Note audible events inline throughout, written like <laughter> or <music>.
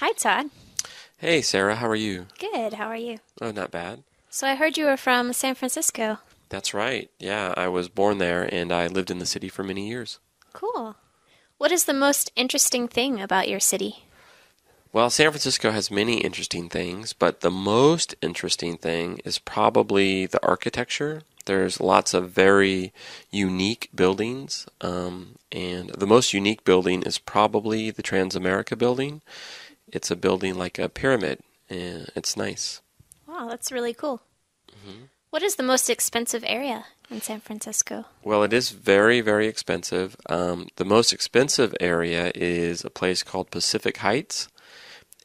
Hi, Todd. Hey, Sarah, how are you? Good. How are you? Oh, not bad. So I heard you were from San Francisco. That's right. Yeah, I was born there and I lived in the city for many years. Cool. What is the most interesting thing about your city? Well, San Francisco has many interesting things, but the most interesting thing is probably the architecture. There's lots of very unique buildings, um, and the most unique building is probably the Transamerica building. It's a building like a pyramid, and it's nice. Wow, that's really cool. Mm-hmm. What is the most expensive area in San Francisco? Well, it is very, very expensive. Um, the most expensive area is a place called Pacific Heights,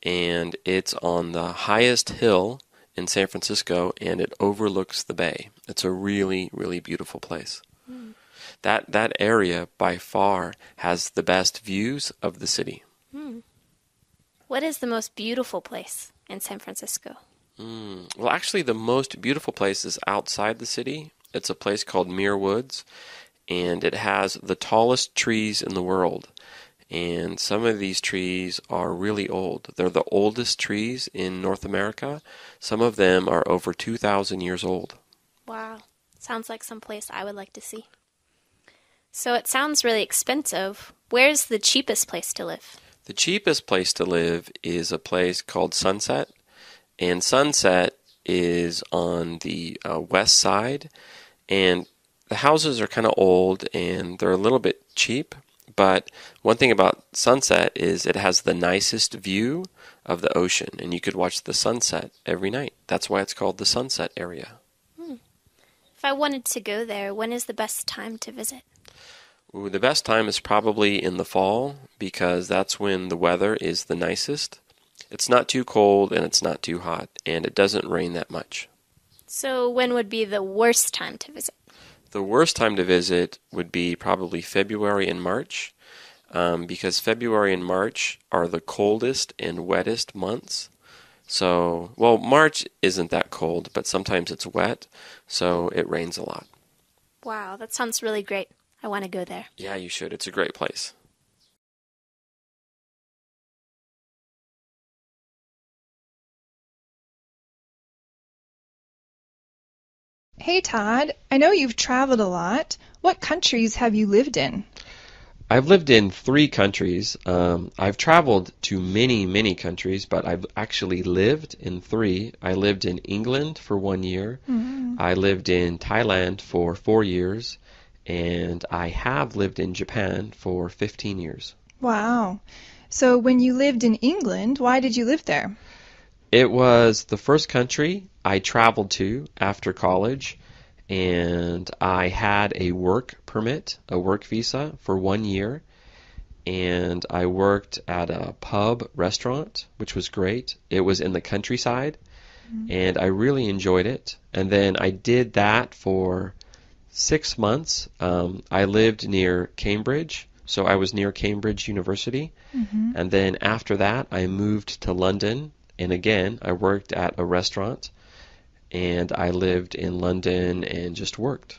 and it's on the highest hill in San Francisco, and it overlooks the bay. It's a really, really beautiful place. Hmm. That that area by far has the best views of the city. Hmm. What is the most beautiful place in San Francisco? Mm. Well, actually, the most beautiful place is outside the city. It's a place called Muir Woods, and it has the tallest trees in the world. And some of these trees are really old. They're the oldest trees in North America. Some of them are over 2,000 years old. Wow. Sounds like some place I would like to see. So it sounds really expensive. Where's the cheapest place to live? The cheapest place to live is a place called Sunset, and Sunset is on the uh, west side, and the houses are kind of old and they're a little bit cheap. But one thing about Sunset is it has the nicest view of the ocean, and you could watch the sunset every night. That's why it's called the Sunset area. If I wanted to go there, when is the best time to visit? Ooh, the best time is probably in the fall because that's when the weather is the nicest. It's not too cold and it's not too hot, and it doesn't rain that much. So when would be the worst time to visit? The worst time to visit would be probably February and March um, because February and March are the coldest and wettest months. So, well, March isn't that cold, but sometimes it's wet, so it rains a lot. Wow, that sounds really great. I want to go there. Yeah, you should. It's a great place. Hey Todd, I know you've traveled a lot. What countries have you lived in? I've lived in three countries. Um, I've traveled to many, many countries, but I've actually lived in three. I lived in England for one year. I lived in Thailand for four years. And I have lived in Japan for 15 years. Wow. So when you lived in England, why did you live there? It was the first country I traveled to after college, and I had a work permit, a work visa for one year, and I worked at a pub restaurant, which was great. It was in the countryside, mm-hmm. and I really enjoyed it. And then I did that for six months. Um, I lived near Cambridge, so I was near Cambridge University. And then after that, I moved to London, and again, I worked at a restaurant, and I lived in London and just worked.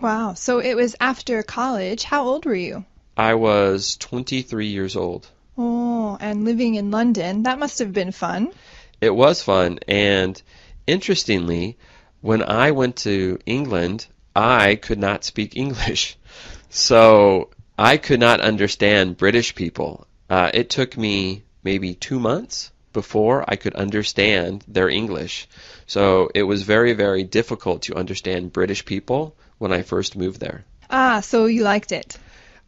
Wow. So it was after college. How old were you? I was 23 years old. Oh, and living in London, that must have been fun. It was fun, and interestingly, when I went to England, I could not speak English. <laughs> So I could not understand British people. Uh, it took me maybe two months before I could understand their English. So it was very, very difficult to understand British people when I first moved there. Ah, so you liked it.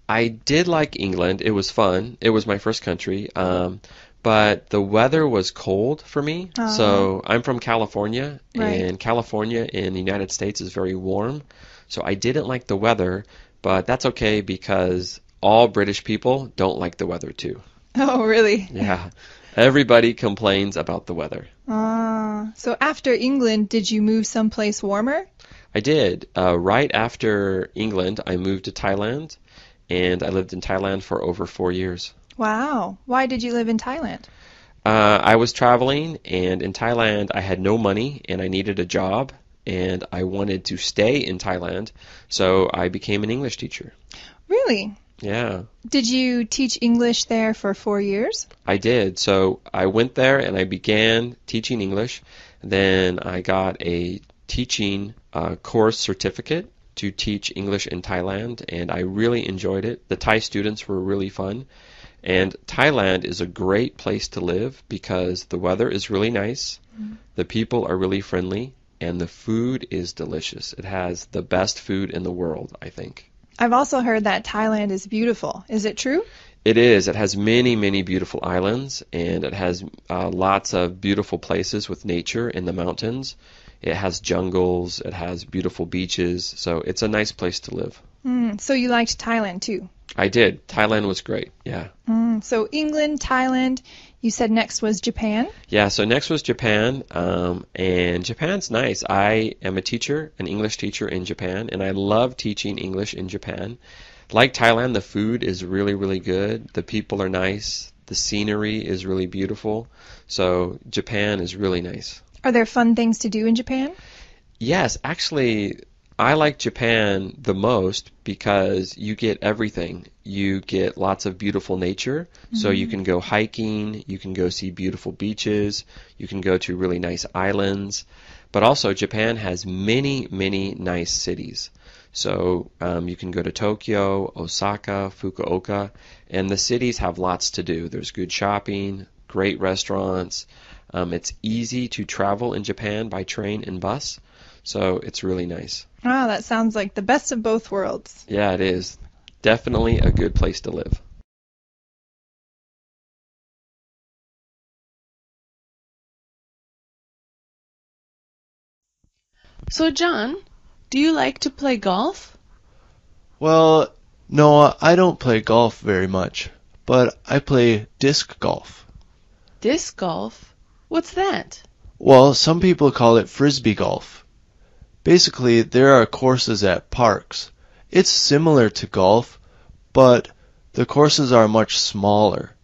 I did like England. It was fun. It was my first country. Um, but the weather was cold for me. So I'm from California, Right. and California in the United States is very warm. So I didn't like the weather, but that's okay because all British people don't like the weather too. <laughs> Oh, really? Yeah. Everybody complains about the weather. Ah, so after England, did you move someplace warmer? I did. Uh, right after England, I moved to Thailand, and I lived in Thailand for over four years. Wow. Why did you live in Thailand? Uh, I was traveling, and in Thailand, I had no money, and I needed a job, and I wanted to stay in Thailand, so I became an English teacher. Really? Yeah. Did you teach English there for four years? I did. So I went there and I began teaching English. Then I got a teaching uh, course certificate to teach English in Thailand, and I really enjoyed it. The Thai students were really fun. And Thailand is a great place to live because the weather is really nice, the people are really friendly, and the food is delicious. It has the best food in the world, I think. I've also heard that Thailand is beautiful. Is it true? It is. It has many, many beautiful islands, and it has uh, lots of beautiful places with nature in the mountains. It has jungles. It has beautiful beaches. So it's a nice place to live. Mm, so you liked Thailand too. I did. Thailand was great. Yeah. Mm, so England, Thailand. You said next was Japan. Yeah. So next was Japan, um, and Japan's nice. I am a teacher, an English teacher in Japan, and I love teaching English in Japan. Like Thailand, the food is really, really good. The people are nice. The scenery is really beautiful. So Japan is really nice. Are there fun things to do in Japan? Yes, actually, I like Japan the most because you get everything. You get lots of beautiful nature, so you can go hiking, you can go see beautiful beaches, you can go to really nice islands. But also, Japan has many, many nice cities. So um, you can go to Tokyo, Osaka, Fukuoka, and the cities have lots to do. There's good shopping, great restaurants. Um, it's easy to travel in Japan by train and bus, so it's really nice. Ah, that sounds like the best of both worlds. Yeah, it is. Definitely a good place to live. So, John, do you like to play golf? Well, no, I don't play golf very much, but I play disc golf. Disc golf? What's that? Well, some people call it frisbee golf. Basically, there are courses at parks. It's similar to golf, but the courses are much smaller.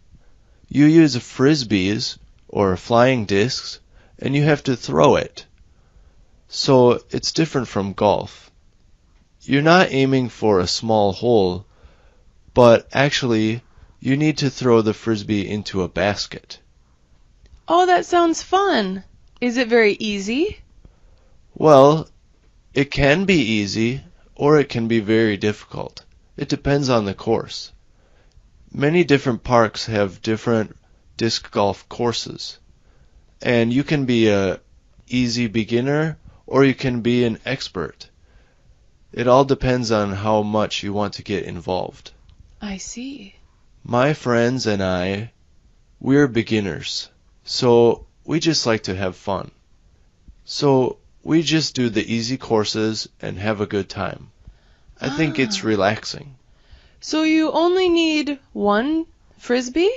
You use frisbees, or flying discs, and you have to throw it. So it's different from golf. You're not aiming for a small hole, but actually, you need to throw the frisbee into a basket. Oh, that sounds fun. Is it very easy? Well, it can be easy or it can be very difficult. It depends on the course. Many different parks have different disc golf courses. And you can be a easy beginner or you can be an expert. It all depends on how much you want to get involved. I see. My friends and I, we're beginners. So we just like to have fun. So we just do the easy courses and have a good time. I think it's Ah. relaxing. So you only need one frisbee?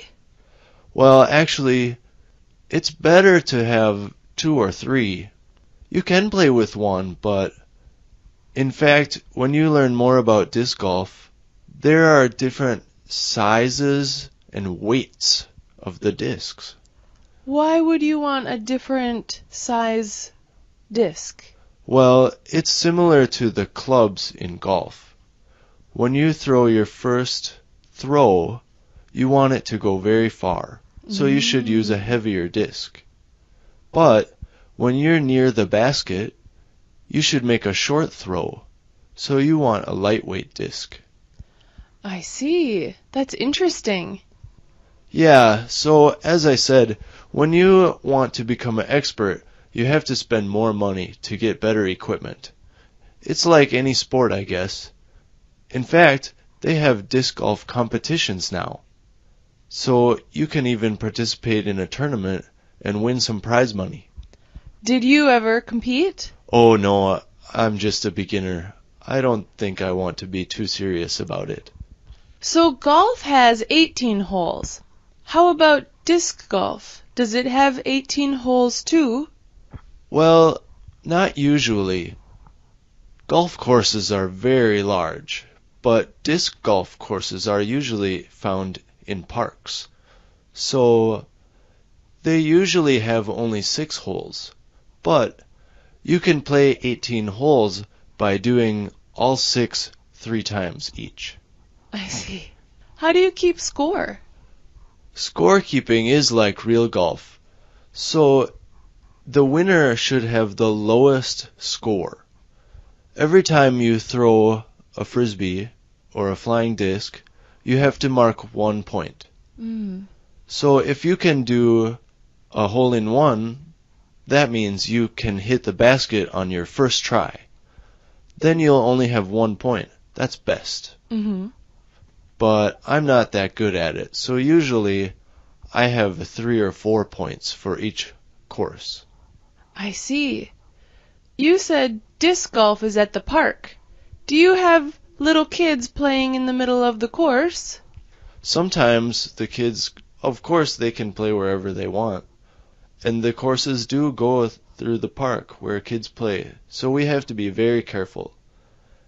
Well, actually, it's better to have two or three. You can play with one, but in fact, when you learn more about disc golf, there are different sizes and weights of the discs. Why would you want a different size disc? Well, it's similar to the clubs in golf. When you throw your first throw, you want it to go very far, so you should use a heavier disc. But when you're near the basket, you should make a short throw, so you want a lightweight disc. I see. That's interesting. Yeah, so as I said, when you want to become an expert, you have to spend more money to get better equipment. It's like any sport, I guess. In fact, they have disc golf competitions now. So you can even participate in a tournament and win some prize money. Did you ever compete? Oh no, I'm just a beginner. I don't think I want to be too serious about it. So golf has 18 holes. How about disc golf? Does it have 18 holes too? Well, not usually. Golf courses are very large, but disc golf courses are usually found in parks. So, they usually have only six holes, but you can play 18 holes by doing all six three times each. I see. How do you keep score? Scorekeeping is like real golf. So the winner should have the lowest score. Every time you throw a frisbee or a flying disc, you have to mark one point. Mm. So if you can do a hole in one, that means you can hit the basket on your first try. Then you'll only have one point. That's best. Mm-hmm. But I'm not that good at it, so usually I have three or four points for each course. I see. You said disc golf is at the park. Do you have little kids playing in the middle of the course? Sometimes the kids, of course, they can play wherever they want. And the courses do go through the park where kids play, so we have to be very careful.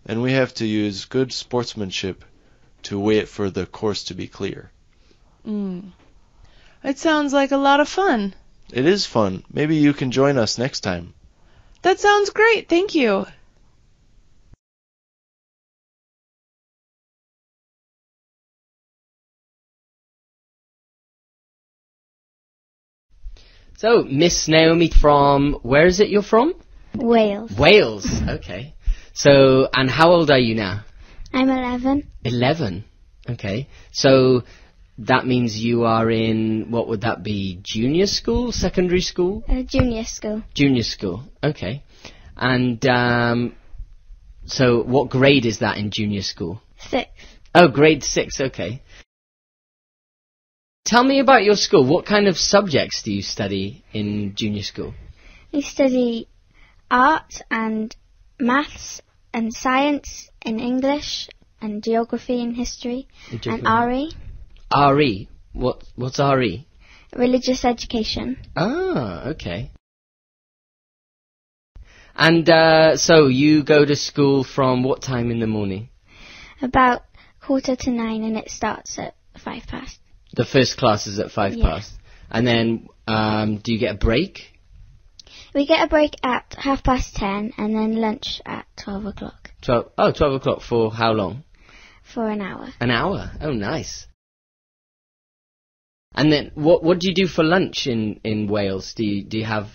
And we have to use good sportsmanship to wait for the course to be clear. Mm. It sounds like a lot of fun. It is fun. Maybe you can join us next time. That sounds great. Thank you. So, Miss Naomi from, where is it you're from? Wales. Wales. Okay. So, and how old are you now? I'm 11. 11. Okay. So, that means you are in, what would that be, junior school, secondary school? Uh, junior school. Junior school. Okay. And, um, so what grade is that in junior school? Six. Oh, grade six, okay. Tell me about your school. What kind of subjects do you study in junior school? We study art and maths and science and English and geography and history and RE, RE. What, what's RE? religious education. Ah, okay. And, uh, so you go to school from what time in the morning? About quarter to nine and it starts at five past. The first class is at five Yeah. past. And then, um, do you get a break? We get a break at half past ten and then lunch at 12 o'clock Twelve, oh, 12 o'clock for how long? for an hour. An hour. Oh, nice. And then, what what do you do for lunch in, in Wales? Do you do you have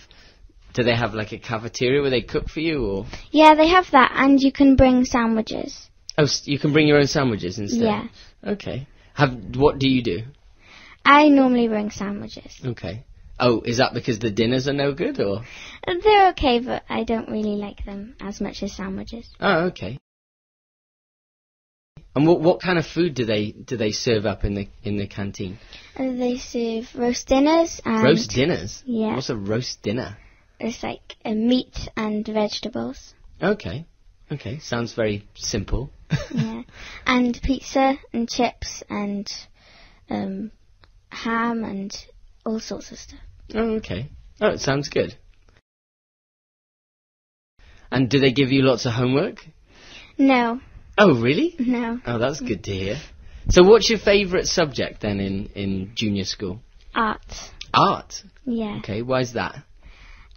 do they have like a cafeteria where they cook for you, or Yeah, they have that and you can bring sandwiches. oh you can bring your own sandwiches instead? Yeah. Okay. Have what do you do? I normally bring sandwiches. Okay. Oh, is that because the dinners are no good, or They're okay, but I don't really like them as much as sandwiches. oh okay. And what what kind of food do they do they serve up in the in the canteen? Uh, They serve roast dinners and roast dinners. yeah. What's a roast dinner? It's like uh, meat and vegetables. Okay. Okay. Sounds very simple. <laughs> yeah, and pizza and chips and um, ham and all sorts of stuff. Oh, okay. Oh, it sounds good. And do they give you lots of homework? No, Oh, really? no Oh, that's good to hear. So, what's your favourite subject then in, in junior school? art. Art. Yeah, Okay, why's that?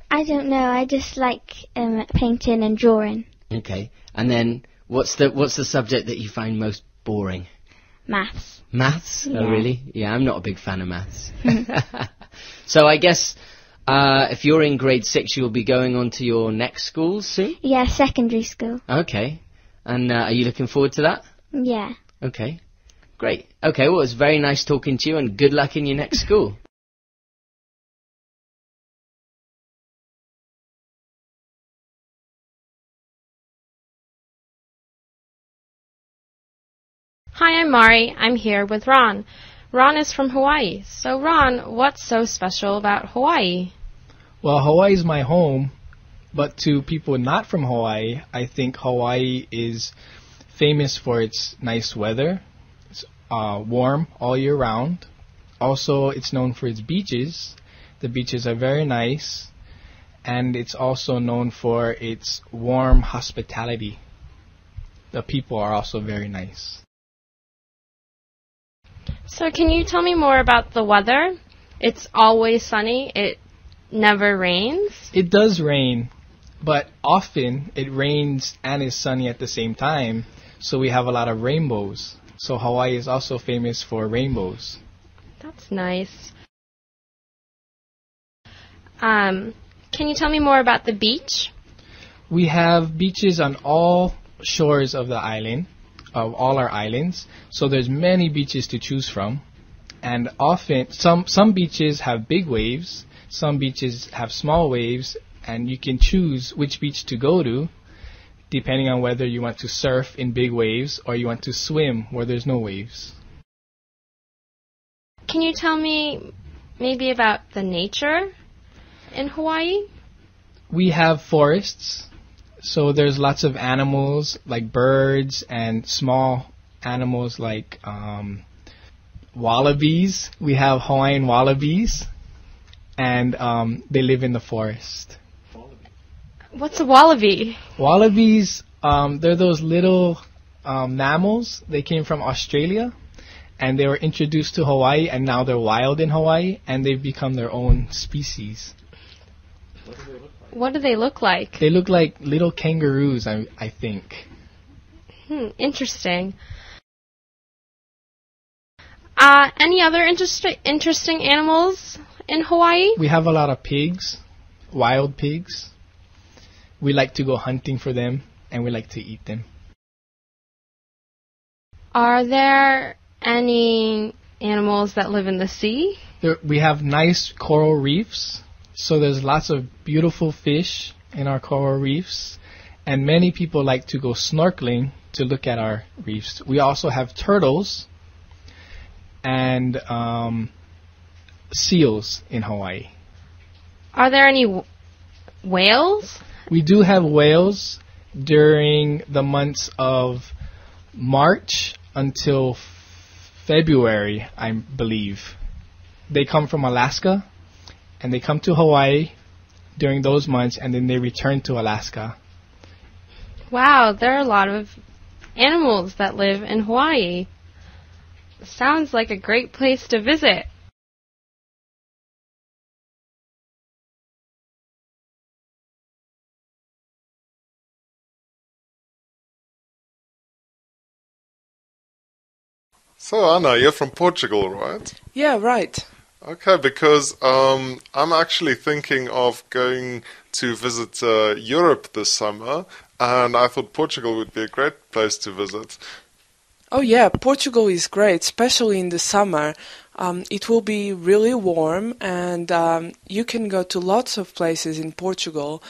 I don't know. I just like um, painting and drawing. Okay, and then what's the what's the subject that you find most boring? Maths. Maths? Oh, really? Yeah, I'm not a big fan of maths. <laughs> <laughs> so, I guess uh, if you're in grade six, you'll be going on to your next school soon. Yeah, secondary school. Okay, and uh, are you looking forward to that? Yeah. Okay. Great. Okay, well, it's very nice talking to you and good luck in your next <laughs> school. Hi, I'm Mari. I'm here with Ron. Ron is from Hawaii. So, Ron, what's so special about Hawaii? Well, Hawaii is my home, but to people not from Hawaii, I think Hawaii is famous for its nice weather. It's uh, warm all year round. Also, it's known for its beaches. The beaches are very nice, and it's also known for its warm hospitality. The people are also very nice. So, can you tell me more about the weather? It's always sunny. It never rains. It does rain, but often it rains and is sunny at the same time, so we have a lot of rainbows. So Hawaii is also famous for rainbows. That's nice. Um, can you tell me more about the beach? We have beaches on all shores of the island, of all our islands. So there's many beaches to choose from. And often some some beaches have big waves, some beaches have small waves, and you can choose which beach to go to depending on whether you want to surf in big waves or you want to swim where there's no waves. Can you tell me maybe about the nature in Hawaii? We have forests, so there's lots of animals like birds and small animals like um, wallabies. We have Hawaiian wallabies, and um, they live in the forest. What's a wallaby? Wallabies, um, they're those little um, mammals. They came from Australia, and they were introduced to Hawaii, and now they're wild in Hawaii, and they've become their own species. What do they look like? They look like little kangaroos, I, I think. Hmm, interesting. Uh, any other interest- interesting animals in Hawaii? We have a lot of pigs, wild pigs. We like to go hunting for them, and we like to eat them. Are there any animals that live in the sea? There, we have nice coral reefs, so there's lots of beautiful fish in our coral reefs, and many people like to go snorkeling to look at our reefs. We also have turtles and um, seals in Hawaii. Are there any w- whales? We do have whales during the months of March until February, I believe. They come from Alaska and they come to Hawaii during those months and then they return to Alaska. Wow, there are a lot of animals that live in Hawaii. Sounds like a great place to visit. So Anna, you're from Portugal, right? Yeah, right. Okay, because um, I'm actually thinking of going to visit uh, Europe this summer, and I thought Portugal would be a great place to visit. Oh yeah, Portugal is great, especially in the summer. Um, it will be really warm, and um, you can go to lots of places in Portugal.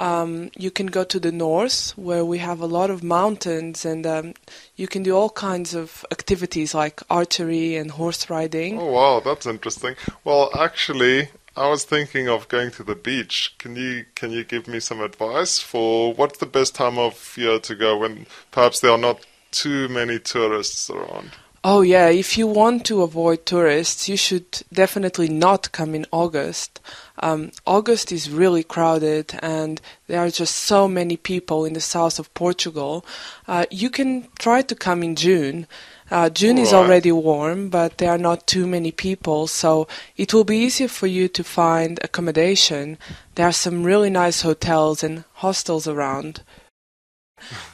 Um, you can go to the north, where we have a lot of mountains, and um, you can do all kinds of activities like archery and horse riding. Oh wow, that's interesting. Well, actually, I was thinking of going to the beach. Can you can you give me some advice for what's the best time of year to go when perhaps there are not too many tourists around? Oh yeah, if you want to avoid tourists, you should definitely not come in August. Um, August is really crowded, and there are just so many people in the south of Portugal. Uh, you can try to come in June. Uh, June is already warm, but there are not too many people, so it will be easier for you to find accommodation. There are some really nice hotels and hostels around. <laughs>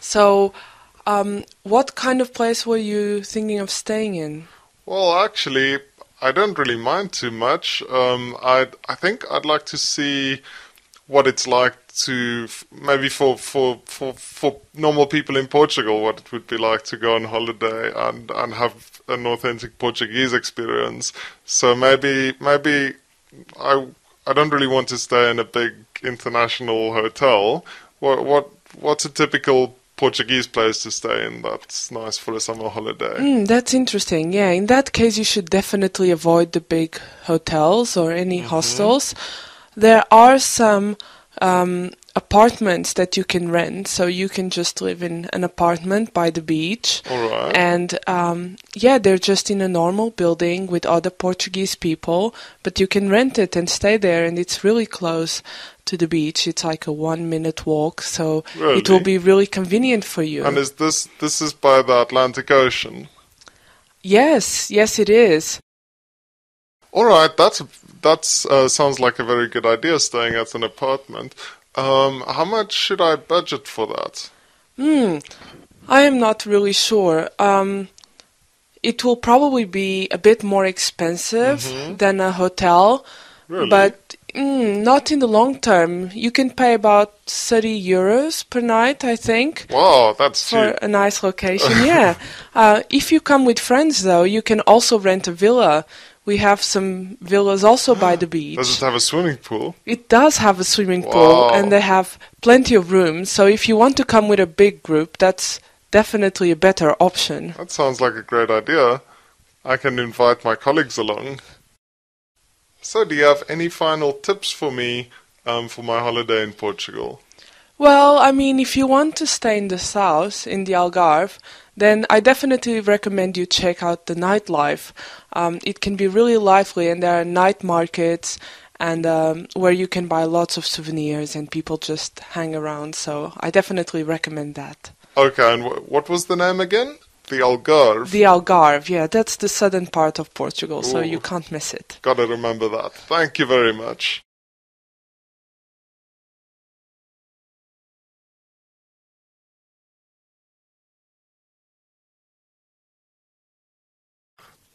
So, um, what kind of place were you thinking of staying in? Well, actually, I don't really mind too much. Um, I I think I'd like to see what it's like to maybe for, for for for normal people in Portugal, what it would be like to go on holiday and and have an authentic Portuguese experience. So maybe maybe I I don't really want to stay in a big international hotel. What what what's a typical Portuguese place to stay in that's nice for a summer holiday? Mm, that's interesting. Yeah, in that case, you should definitely avoid the big hotels or any hostels. There are some um, apartments that you can rent, so you can just live in an apartment by the beach. All right. And um, yeah, they're just in a normal building with other Portuguese people, but you can rent it and stay there, and it's really close to the beach. It's like a one minute walk, so it will be really convenient for you. And is this this is by the Atlantic Ocean? yes, yes, it is. All right, that's that's uh, sounds like a very good idea. Staying at an apartment. Um, how much should I budget for that? Hmm. I am not really sure. Um, it will probably be a bit more expensive Mhm. than a hotel, Really? but mm, not in the long term. You can pay about 30 euros per night, I think. Wow, that's for cheap. a nice location. <laughs> yeah. Uh, if you come with friends, though, you can also rent a villa. We have some villas also by the <gasps> beach. Does it have a swimming pool? It does have a swimming pool, and they have plenty of rooms. So if you want to come with a big group, that's definitely a better option. That sounds like a great idea. I can invite my colleagues along. So, do you have any final tips for me um, for my holiday in Portugal? Well, I mean, if you want to stay in the south, in the Algarve, then I definitely recommend you check out the nightlife. Um, it can be really lively, and there are night markets and um, where you can buy lots of souvenirs and people just hang around. So I definitely recommend that. Okay, and wh- what was the name again? The Algarve. The Algarve, yeah, that's the southern part of Portugal, so you can't miss it. Gotta remember that. Thank you very much.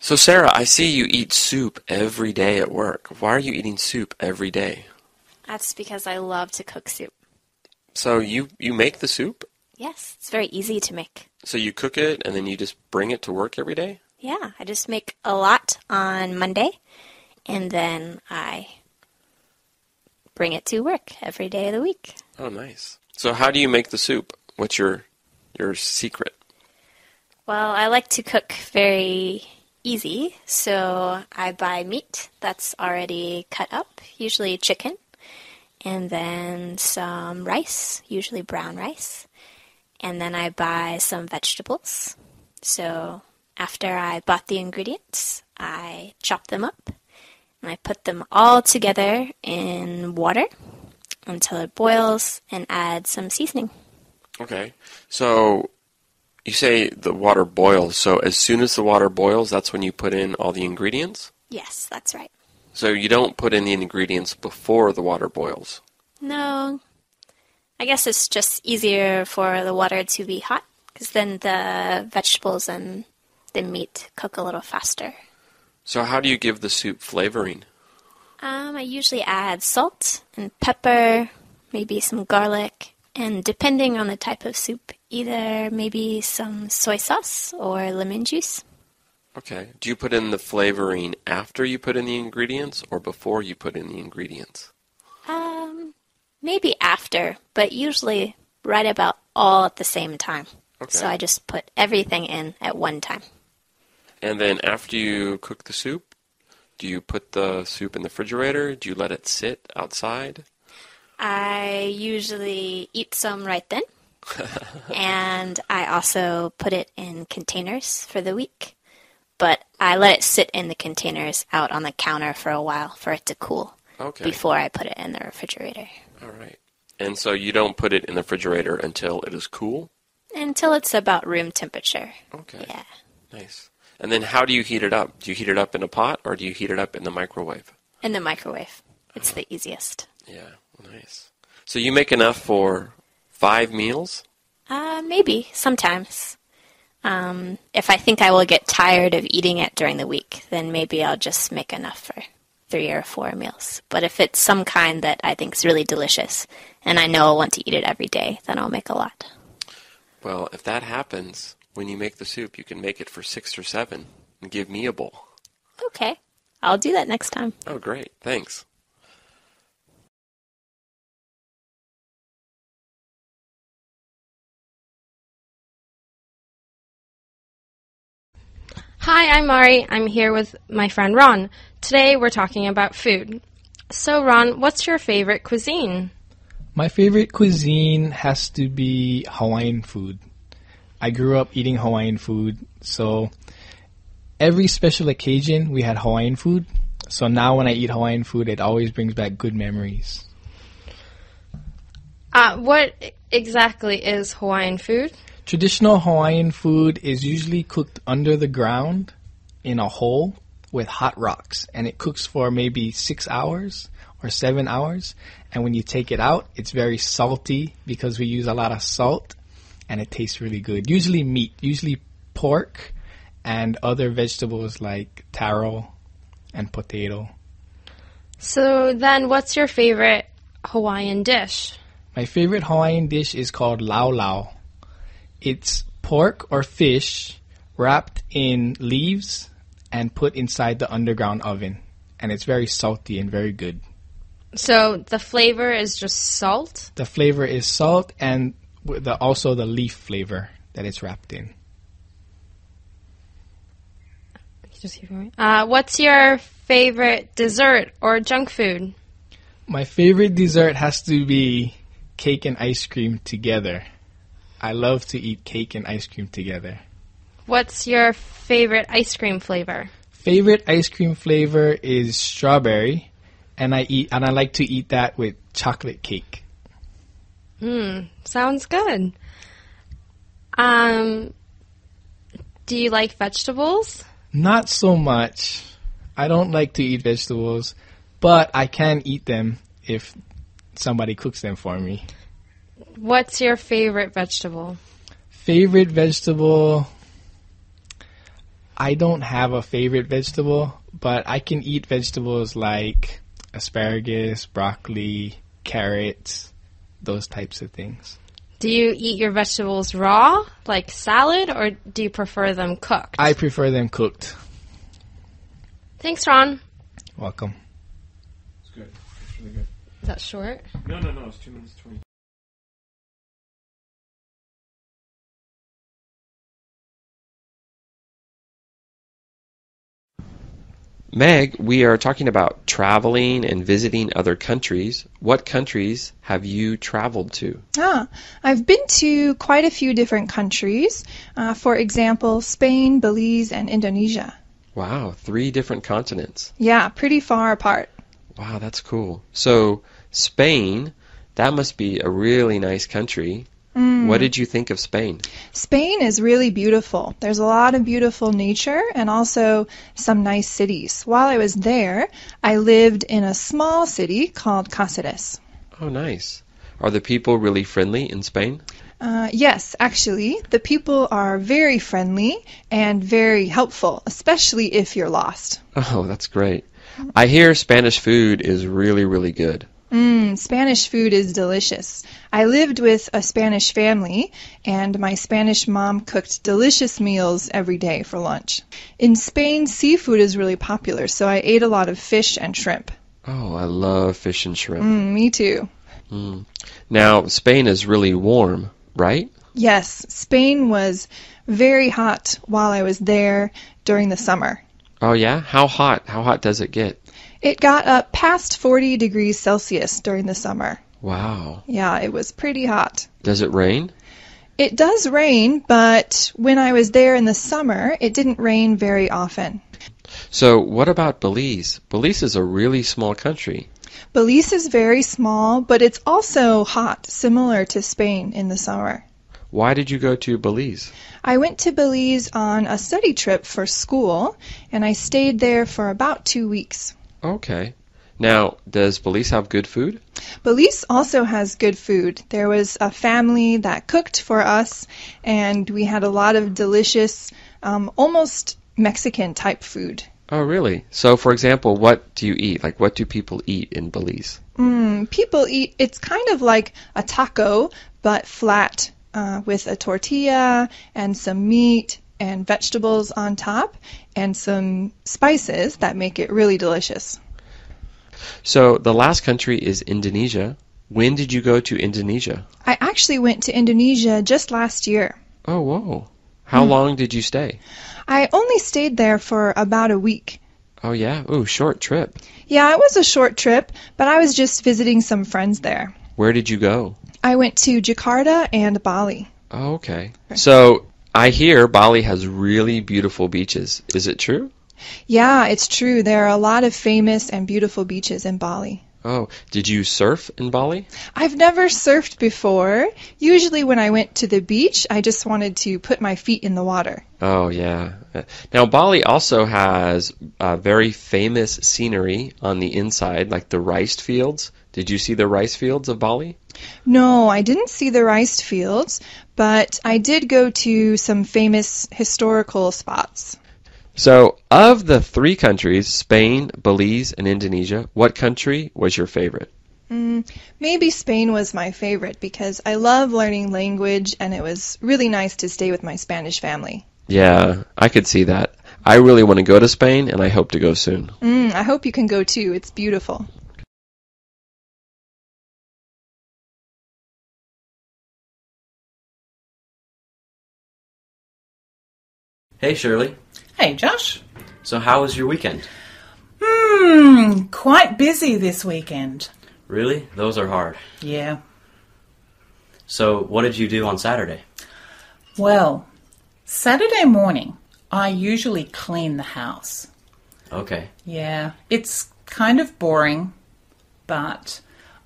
So, Sarah, I see you eat soup every day at work. Why are you eating soup every day? That's because I love to cook soup. So, you, you make the soup? Yes, it's very easy to make. So, you cook it and then you just bring it to work every day? Yeah, I just make a lot on Monday, and then I bring it to work every day of the week. Oh, nice. So, how do you make the soup? What's your your secret? Well, I like to cook very easy, so I buy meat that's already cut up, usually chicken, and then some rice, usually brown rice, and then I buy some vegetables. So after I bought the ingredients, I chop them up and I put them all together in water until it boils and add some seasoning. Okay. So, you say the water boils. So, as soon as the water boils, that's when you put in all the ingredients? Yes, that's right. So, you don't put in the ingredients before the water boils? No, I guess it's just easier for the water to be hot because then the vegetables and the meat cook a little faster. So, how do you give the soup flavoring? Um, I usually add salt and pepper, maybe some garlic, and depending on the type of soup, either maybe some soy sauce or lemon juice. Okay. Do you put in the flavoring after you put in the ingredients or before you put in the ingredients? Um, maybe after, but usually right about all at the same time. Okay. So I just put everything in at one time. And then after you cook the soup, do you put the soup in the refrigerator? Do you let it sit outside? I usually eat some right then. <laughs> and I also put it in containers for the week. But I let it sit in the containers out on the counter for a while for it to cool Okay. before I put it in the refrigerator. All right. And so you don't put it in the refrigerator until it is cool? Until it's about room temperature. Okay. Yeah. Nice. And then how do you heat it up? Do you heat it up in a pot or do you heat it up in the microwave? In the microwave. It's the easiest. Yeah, nice. So you make enough for five meals? Uh, maybe sometimes. Um, if I think I will get tired of eating it during the week, then maybe I'll just make enough for three or four meals. But if it's some kind that I think is really delicious and I know I'll want to eat it every day, then I'll make a lot. Well, if that happens, when you make the soup, you can make it for six or seven and give me a bowl. Okay, I'll do that next time. Oh, great. Thanks. Hi, I'm Mari. I'm here with my friend Ron. Today we're talking about food. So, Ron, what's your favorite cuisine? My favorite cuisine has to be Hawaiian food. I grew up eating Hawaiian food, so every special occasion we had Hawaiian food. So now when I eat Hawaiian food, it always brings back good memories. Uh, what exactly is Hawaiian food? Traditional Hawaiian food is usually cooked under the ground in a hole with hot rocks, and it cooks for maybe six hours or seven hours. And when you take it out, it's very salty because we use a lot of salt, and it tastes really good. Usually meat, usually pork and other vegetables like taro and potato. So then, what's your favorite Hawaiian dish? My favorite Hawaiian dish is called lau lau. It's pork or fish wrapped in leaves and put inside the underground oven. And it's very salty and very good. So the flavor is just salt? The flavor is salt and the, also the leaf flavor that it's wrapped in. Just keep going. Uh, what's your favorite dessert or junk food? My favorite dessert has to be cake and ice cream together. I love to eat cake and ice cream together. What's your favorite ice cream flavor? Favorite ice cream flavor is strawberry, and I eat and I like to eat that with chocolate cake. Hmm, sounds good. Um, do you like vegetables? Not so much. I don't like to eat vegetables, but I can eat them if somebody cooks them for me. What's your favorite vegetable? Favorite vegetable? I don't have a favorite vegetable, but I can eat vegetables like asparagus, broccoli, carrots, those types of things. Do you eat your vegetables raw, like salad, or do you prefer them cooked? I prefer them cooked. Thanks, Ron. Welcome. It's good. It's really good. Is that short? No, no, no. It's two minutes twenty. Meg, we are talking about traveling and visiting other countries. What countries have you traveled to? Ah, I've been to quite a few different countries. Uh, for example, Spain, Belize, and Indonesia. Wow, three different continents. Yeah, pretty far apart. Wow, that's cool. So, Spain, that must be a really nice country. Mm. What did you think of Spain? Spain is really beautiful. There's a lot of beautiful nature and also some nice cities. While I was there, I lived in a small city called Cáceres. Oh, nice. Are the people really friendly in Spain? Uh, yes, actually, the people are very friendly and very helpful, especially if you're lost. Oh, that's great. I hear Spanish food is really, really good. Mmm, Spanish food is delicious. I lived with a Spanish family, and my Spanish mom cooked delicious meals every day for lunch. In Spain, seafood is really popular, so I ate a lot of fish and shrimp. Oh, I love fish and shrimp. Mm, me too. Mm. Now, Spain is really warm, right? Yes, Spain was very hot while I was there during the summer. Oh, yeah? How hot? How hot does it get? It got up past 40 degrees Celsius during the summer. Wow. Yeah, it was pretty hot. Does it rain? It does rain, but when I was there in the summer, it didn't rain very often. So, what about Belize? Belize is a really small country. Belize is very small, but it's also hot, similar to Spain in the summer. Why did you go to Belize? I went to Belize on a study trip for school, and I stayed there for about two weeks. Okay. Now, does Belize have good food? Belize also has good food. There was a family that cooked for us, and we had a lot of delicious, um, almost Mexican type food. Oh, really? So, for example, what do you eat? Like, what do people eat in Belize? Mm, people eat, it's kind of like a taco, but flat, uh, with a tortilla and some meat and vegetables on top and some spices that make it really delicious. So, the last country is Indonesia. When did you go to Indonesia? I actually went to Indonesia just last year. Oh, whoa. How Hmm. long did you stay? I only stayed there for about a week. Oh, yeah? Ooh, short trip. Yeah, it was a short trip, but I was just visiting some friends there. Where did you go? I went to Jakarta and Bali. Oh, okay. So, I hear Bali has really beautiful beaches. Is it true? Yeah, it's true. There are a lot of famous and beautiful beaches in Bali. Oh, did you surf in Bali? I've never surfed before. Usually, when I went to the beach, I just wanted to put my feet in the water. Oh, yeah. Now, Bali also has uh, very famous scenery on the inside, like the rice fields. Did you see the rice fields of Bali? No, I didn't see the rice fields, but I did go to some famous historical spots. So, of the three countries, Spain, Belize, and Indonesia, what country was your favorite? Mm, maybe Spain was my favorite because I love learning language and it was really nice to stay with my Spanish family. Yeah, I could see that. I really want to go to Spain and I hope to go soon. Mm, I hope you can go too. It's beautiful. Hey, Shirley. Hey, Josh. So, how was your weekend? Hmm, quite busy this weekend. Really? Those are hard. Yeah. So, what did you do on Saturday? Well, Saturday morning, I usually clean the house. Okay. Yeah, it's kind of boring, but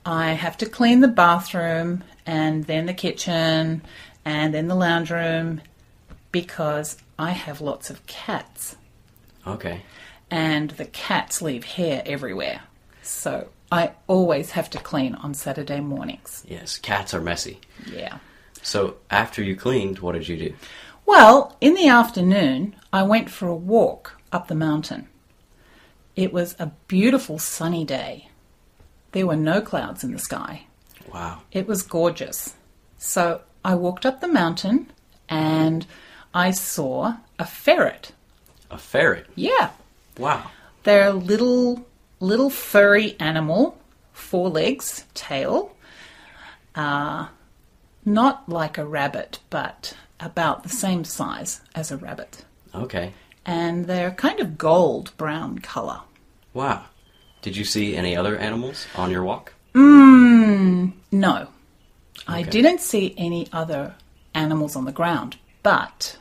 I have to clean the bathroom and then the kitchen and then the lounge room because I have lots of cats. Okay. And the cats leave hair everywhere. So I always have to clean on Saturday mornings. Yes, cats are messy. Yeah. So, after you cleaned, what did you do? Well, in the afternoon, I went for a walk up the mountain. It was a beautiful sunny day. There were no clouds in the sky. Wow. It was gorgeous. So I walked up the mountain and I saw a ferret. A ferret? Yeah. Wow. They're a little, little furry animal, four legs, tail. Uh, not like a rabbit, but about the same size as a rabbit. Okay. And they're kind of gold brown colour. Wow. Did you see any other animals on your walk? Mmm, no. Okay. I didn't see any other animals on the ground, but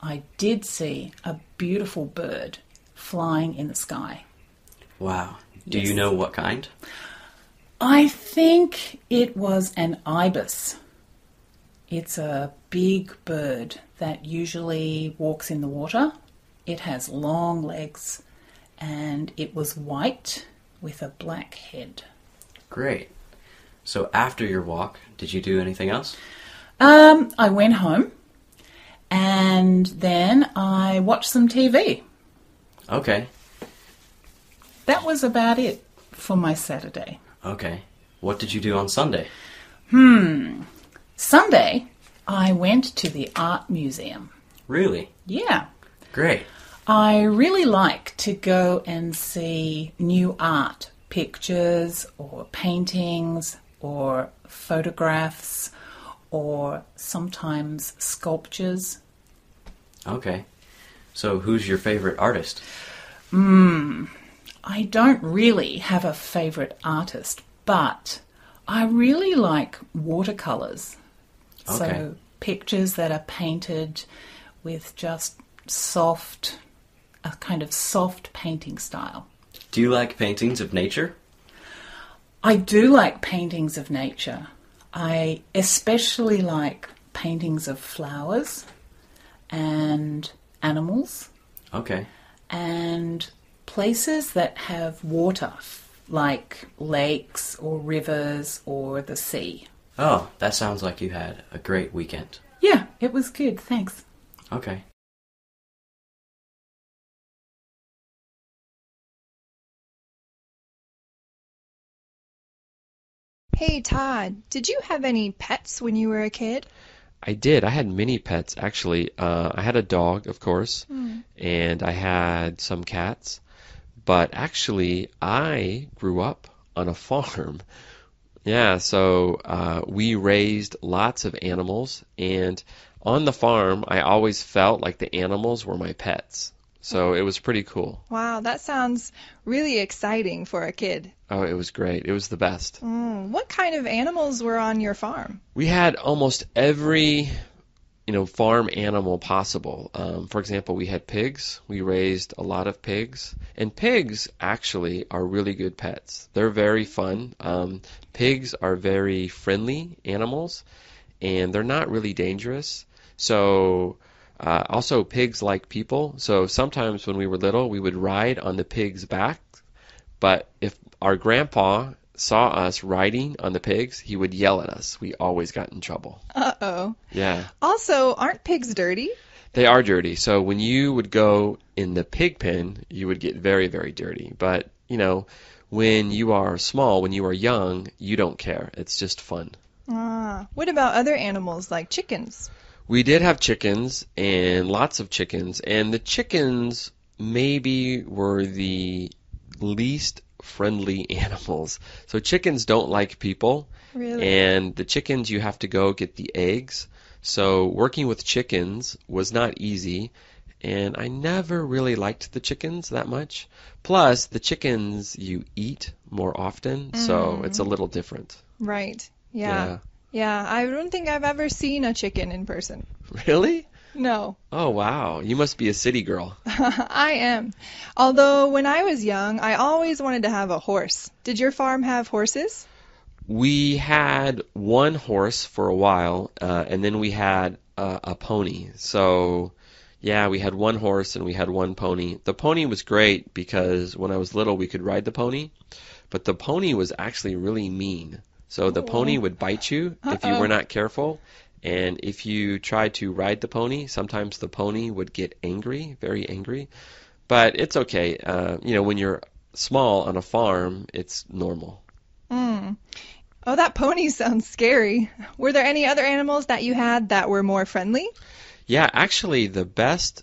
I did see a beautiful bird flying in the sky. Wow. Do Yes. you know what kind? I think it was an ibis. It's a big bird that usually walks in the water. It has long legs and it was white with a black head. Great. So, after your walk, did you do anything else? Um, I went home and then I watched some TV. Okay. That was about it for my Saturday. Okay. What did you do on Sunday? Hmm. Sunday, I went to the art museum. Really? Yeah. Great. I really like to go and see new art, pictures or paintings or photographs or sometimes sculptures. Okay. So, who's your favorite artist? Hmm. I don't really have a favorite artist, but I really like watercolors. Okay. So pictures that are painted with just soft, a kind of soft painting style. Do you like paintings of nature? I do like paintings of nature. I especially like paintings of flowers and animals Okay. and places that have water, like lakes or rivers or the sea. Oh, that sounds like you had a great weekend. Yeah, it was good, thanks. Okay. Hey, Todd, did you have any pets when you were a kid? I did. I had many pets actually. Uh, I had a dog, of course, Hmm. and I had some cats. But actually, I grew up on a <laughs> farm. Yeah, so uh, we raised lots of animals, and on the farm, I always felt like the animals were my pets. So it was pretty cool. Wow, that sounds really exciting for a kid. Oh, it was great. It was the best. Mm, what kind of animals were on your farm? We had almost every, you know, farm animal possible. Um, for example, we had pigs. We raised a lot of pigs, and pigs actually are really good pets. They're very fun. Um, pigs are very friendly animals, and they're not really dangerous. So. Uh, also, pigs like people. So sometimes when we were little, we would ride on the pig's back. But if our grandpa saw us riding on the pigs, he would yell at us. We always got in trouble. Uh oh. Yeah. Also, aren't pigs dirty? They are dirty. So when you would go in the pig pen, you would get very, very dirty. But, you know, when you are small, when you are young, you don't care. It's just fun. Ah. What about other animals like chickens? We did have chickens and lots of chickens, and the chickens maybe were the least friendly <laughs> animals. So chickens don't like people, Really? and the chickens you have to go get the eggs. So working with chickens was not easy, and I never really liked the chickens that much. Plus, the chickens you eat more often, so Mm. it's a little different. Right. Yeah. Yeah. I don't think I've ever seen a chicken in person. Really? No. Oh wow, you must be a city girl. <laughs> I am. Although when I was young, I always wanted to have a horse. Did your farm have horses? We had one horse for a while, uh, and then we had uh, a pony. So, yeah, we had one horse and we had one pony. The pony was great because when I was little, we could ride the pony, but the pony was actually really mean. So the pony would bite you if you were not careful. And if you tried to ride the pony, sometimes the pony would get angry, very angry. But it's okay. Uh, you know, when you're small on a farm, it's normal. Hmm. Oh, that pony sounds scary. Were there any other animals that you had that were more friendly? Yeah, actually, the best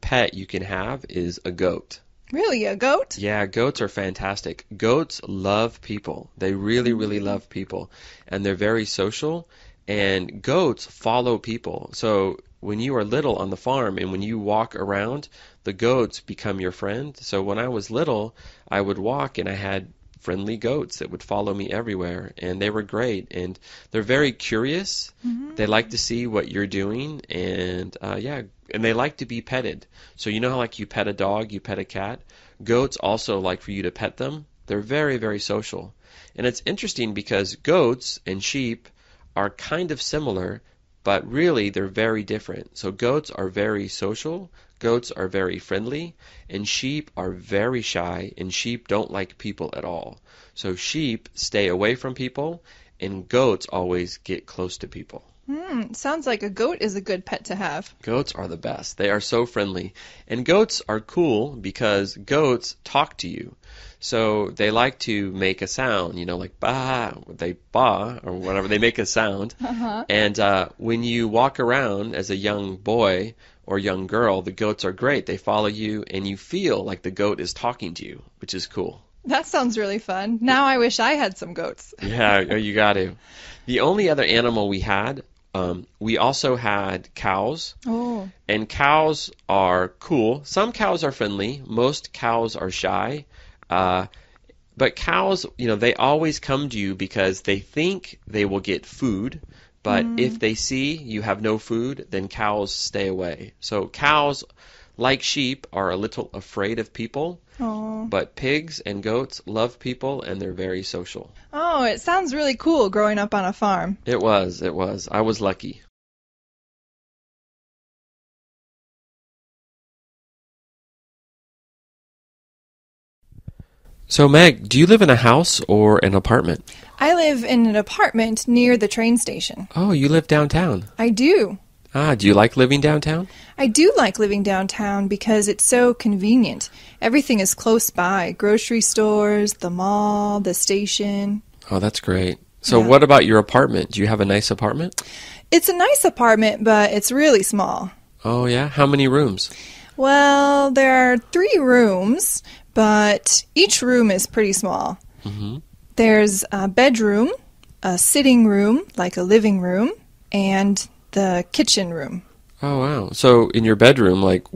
pet you can have is a goat. Really, a goat? Yeah, goats are fantastic. Goats love people. They really, really mm-hmm. love people. And they're very social. And goats follow people. So when you are little on the farm and when you walk around, the goats become your friend. So when I was little, I would walk and I had friendly goats that would follow me everywhere. And they were great. And they're very curious. They like to see what you're doing. And uh, yeah, and they like to be petted. So you know how like you pet a dog, you pet a cat? Goats also like for you to pet them. They're very, very social. And it's interesting because goats and sheep are kind of similar, but really they're very different. So goats are very social, goats are very friendly, and sheep are very shy, and sheep don't like people at all. So sheep stay away from people, and goats always get close to people. Hmm, sounds like a goat is a good pet to have. Goats are the best. They are so friendly. And goats are cool because goats talk to you. So they like to make a sound, you know, like ba, they ba, or whatever, they make a sound. <laughs> Uh-huh. And uh, when you walk around as a young boy or young girl, the goats are great. They follow you and you feel like the goat is talking to you, which is cool. That sounds really fun. Now I wish I had some goats. <laughs> Yeah, you got to. The only other animal we had, um, we also had cows. Oh. And cows are cool. Some cows are friendly. Most cows are shy. Uh, but cows, you know, they always come to you because they think they will get food. But Mm. if they see you have no food, then cows stay away. So cows, like sheep, are a little afraid of people. Oh. But pigs and goats love people and they're very social. Oh, it sounds really cool growing up on a farm. It was, it was. I was lucky. So, Meg, do you live in a house or an apartment? I live in an apartment near the train station. Oh, you live downtown. I do. Ah, do you like living downtown? I do like living downtown because it's so convenient. Everything is close by grocery stores, the mall, the station. Oh, that's great. So, Yeah. what about your apartment? Do you have a nice apartment? It's a nice apartment, but it's really small. Oh, yeah? How many rooms? Well, there are three rooms, but each room is pretty small. hmm There's a bedroom, a sitting room, like a living room, and the kitchen room. Oh, wow. So, in your bedroom, like,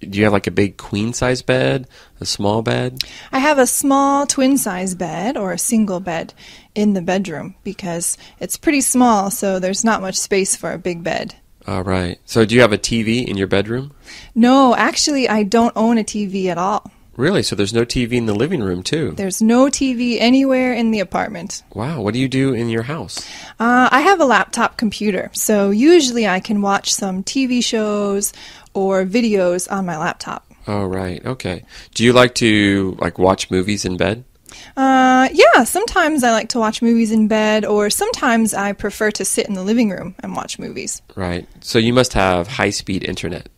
do you have like a big queen size bed, a small bed? I have a small twin size bed or a single bed in the bedroom because it's pretty small, so there's not much space for a big bed. All right. So, do you have a TV in your bedroom? No, actually, I don't own a TV at all. Really? So, there's no TV in the living room, too? There's no TV anywhere in the apartment. Wow. What do you do in your house? Uh, I have a laptop computer, so usually I can watch some TV shows or videos on my laptop. Oh, right. Okay. Do you like to like watch movies in bed? Uh, yeah, sometimes I like to watch movies in bed, or sometimes I prefer to sit in the living room and watch movies. Right. So you must have high speed internet.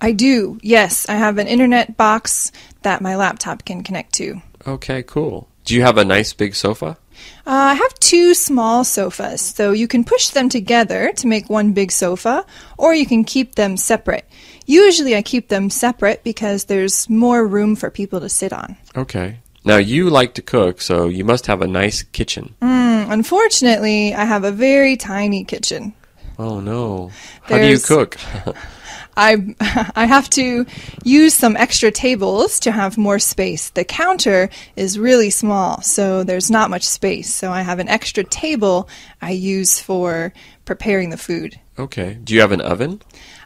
I do, yes. I have an internet box that my laptop can connect to. Okay, cool. Do you have a nice big sofa? Uh, I have two small sofas, so you can push them together to make one big sofa, or you can keep them separate. Usually I keep them separate because there's more room for people to sit on. Okay. Now you like to cook, so you must have a nice kitchen. Mm, unfortunately, I have a very tiny kitchen. Oh no. How do you cook? <laughs> I <laughs> I have to use some extra tables to have more space. The counter is really small, so there's not much space. So I have an extra table I use for preparing the food. okay. Do you have an oven?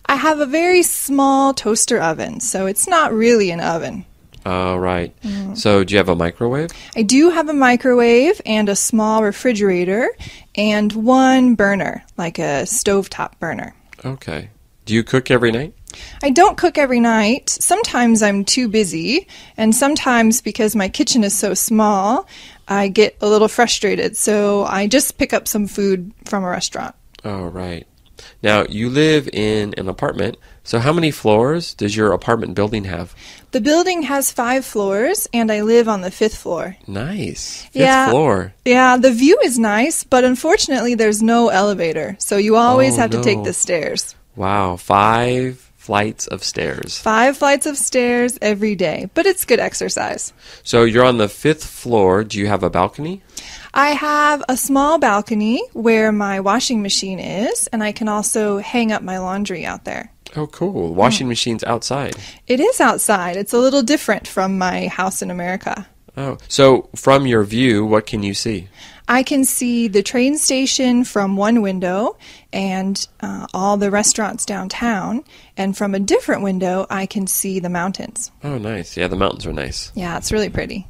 I have a very small toaster oven, so it's not really an oven. All right. Mm. So do you have a microwave? I do have a microwave and a small refrigerator and one burner, like a stovetop burner. Okay. Do you cook every night? I don't cook every night. Sometimes I'm too busy, and sometimes because my kitchen is so small, I get a little frustrated. So I just pick up some food from a restaurant. Oh, right. Now, you live in an apartment. So how many floors does your apartment building have? The building has five floors, and I live on the fifth floor. Nice. Fifth Yeah. floor. Yeah, the view is nice, but unfortunately, there's no elevator, so you always Oh, have to take the stairs. Wow, five flights of stairs. Five flights of stairs every day, but it's good exercise. So you're on the fifth floor. Do you have a balcony? I have a small balcony where my washing machine is, and I can also hang up my laundry out there. Oh, cool. Washing machine's outside. It is outside. It's a little different from my house in America. Oh, so from your view, what can you see? I can see the train station from one window and uh, all the restaurants downtown, and from a different window, I can see the mountains. Oh, nice. Yeah, the mountains are nice. Yeah, it's really pretty.